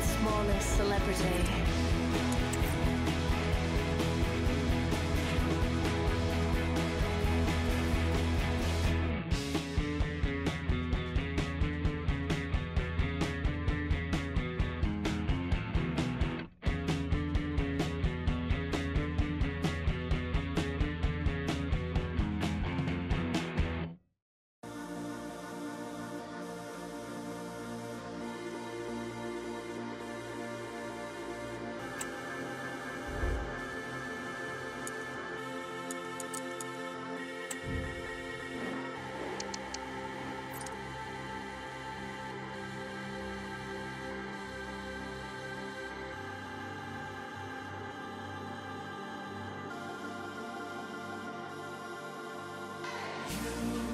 world's smallest celebrity. You